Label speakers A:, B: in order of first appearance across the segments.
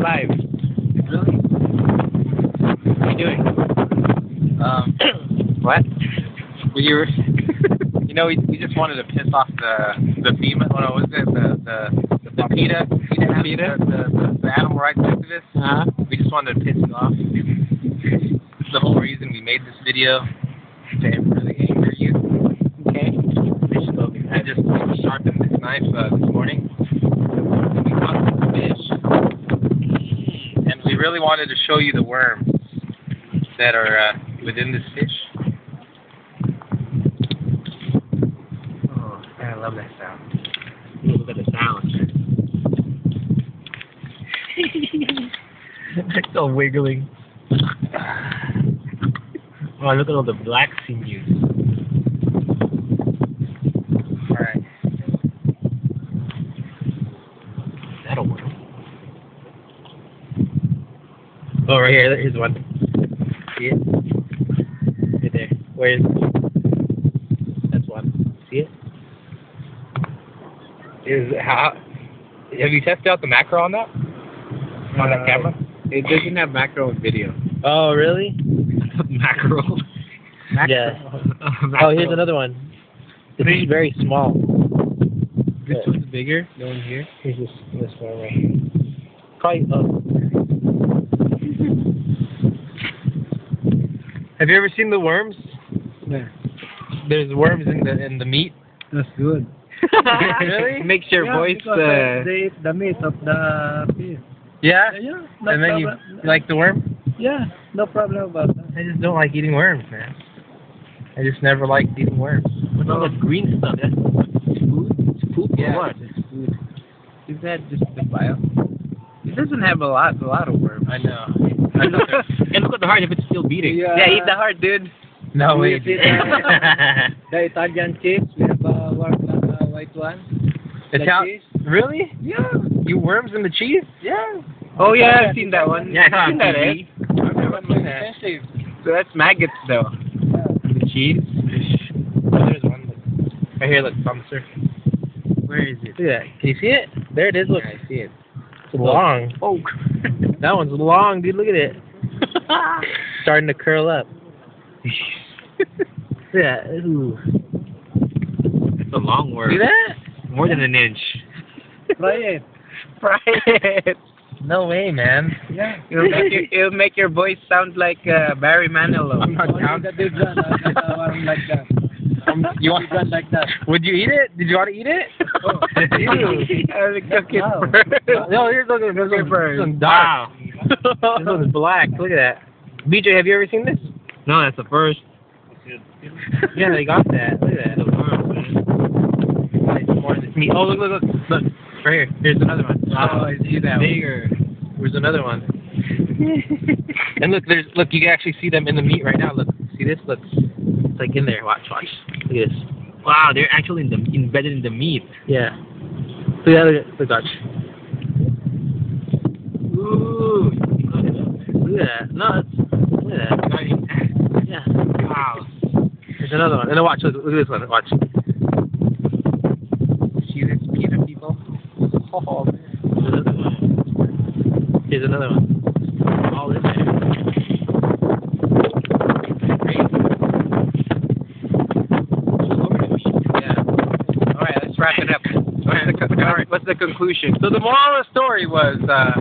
A: live.
B: Really?
A: What are you doing?
B: Um,
A: What?
B: well, you were, you know, we, we just wanted to piss off the the FEMA. What was it? The the the PETA, PETA,
A: PETA?
B: The, the, the animal rights activists.
A: Uh-huh.
B: We just wanted to piss you off. It's the whole reason we made this video to really anger you.
A: Okay.
B: I just sharpened this knife uh, this morning. We caught some fish, and we really wanted to show you the worms that are uh, within this fish.
A: Oh, I love that sound. Look at the sound. it's all wiggling. Oh, look at all the black sinews.
B: All right.
A: That'll work. Oh, right here. Here's one. See it? Right there. Where is it? That's one. See it? Is how? Have you tested out the macro on that? On that
C: Uh,
A: camera?
C: It doesn't have macro and video.
A: Oh, really?
C: macro.
A: Yeah. Oh, here's another one. This is very small.
C: This one's bigger. No one here.
A: Here's this this one right here. Probably. Oh. Have you ever seen the worms?
C: Yeah.
A: There's worms in the in the meat.
C: That's good.
A: really?
C: Makes your
D: Yeah,
C: voice.
D: because,
C: Uh,
D: they eat the meat of the fish.
A: Yeah.
D: Yeah, no
A: And then you, you like the worm?
D: Yeah, no problem about that.
A: I just don't like eating worms, man. I just never liked eating worms. What's all that green stuff? That's food. It's poop
C: yeah,
A: what?
C: it's food. Is that just the bio? It doesn't have a lot, a lot of worms.
A: I know. I know. and look at the heart if it's still beating.
D: Yeah.
C: Yeah, eat the heart, dude.
A: No
D: We
A: way.
D: eat it, uh, The Italian cheese, we have a warm uh, white one. The
A: Ital-
D: cheese.
A: really?
D: Yeah,
A: You worms in the cheese?
D: yeah.
C: Oh yeah, I've seen that one.
A: Yeah, I
C: I've seen that. Eh?
A: I've never seen that.
D: Expensive.
C: So that's maggots though.
A: The cheese? Oh, there's one. Right here, look, on the surface.
C: Where is it?
A: Look at that. Can you see it? There it is, look.
C: I see it.
A: It's long.
C: Oh.
A: that one's long, dude. Look at it. Starting to curl up. yeah. Ooh.
C: It's a long word.
A: See that?
C: More than an inch.
D: Try it.
C: Fry it.
A: No way, man.
D: Yeah.
C: It'll make your, it'll make your voice sound like uh, Barry Manilow.
A: I'm not
D: Only
A: down.
D: the big one, the one like that.
A: Um, you want?
D: Big one like that.
A: Would you eat it? Did you want to eat it?
D: Oh.
A: Ew.
C: I'll cook it
D: Wow.
C: first.
A: No, here's look at this one.
C: First.
A: This one's dark. this one's black. Look at that. BJ, have you ever seen this?
C: No, that's the first.
A: Yeah, they got that. Look at that. Like, more than me. Oh, look, look, look, look. Right here. Here's another one.
C: Oh, I see that one.
A: Bigger. There's another one. and look, there's look. You can actually see them in the meat right now. Look, see this? Look, it's like in there. Watch, watch. This.
C: Wow, they're actually in the, embedded in the meat.
A: Yeah. Look at that. Look, watch.
C: Ooh.
A: Look at that. No, it's, look at that. Yeah.
C: Wow.
A: There's another one. And then watch. Look, look at this one. Watch.
B: See this PETA people? Oh, man.
A: There's another one. Here's another one. All in there.
C: Yeah. All right, let's wrap it up. What's the, con- what's the conclusion?
B: So the moral of the story was, uh,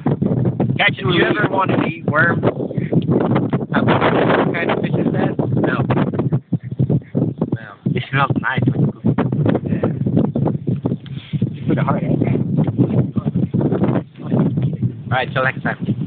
C: Catch
B: if you ever wanted to eat worms,
C: How what kind of fish is that? No.
B: well,
C: It smells nice.
B: yeah.
C: You put a heart in All right, till next time.